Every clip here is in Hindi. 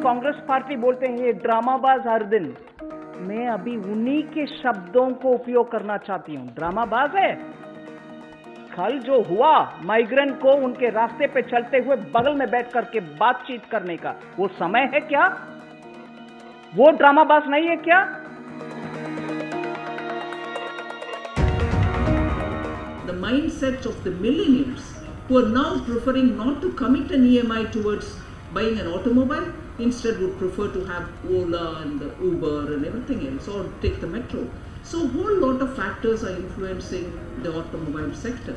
कांग्रेस पार्टी बोलते हैं ये ड्रामाबाज हर दिन। मैं अभी उन्हीं के शब्दों को उपयोग करना चाहती हूँ। ड्रामाबाज है। कल जो हुआ माइग्रेंट को उनके रास्ते पे चलते हुए बगल में बैठ करके बातचीत करने का वो समय है क्या? वो ड्रामाबाज नहीं है क्या? The mindset of the millennials who are now preferring not to commit an EMI towards buying an automobile, instead would prefer to have Ola and Uber and everything else or take the metro. So, a whole lot of factors are influencing the automobile sector.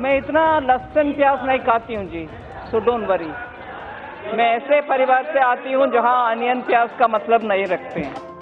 मैं इतना लहसुन प्याज नहीं खाती हूँ जी सो डोंट वरी मैं ऐसे परिवार से आती हूँ जहाँ अनियन प्याज का मतलब नहीं रखते हैं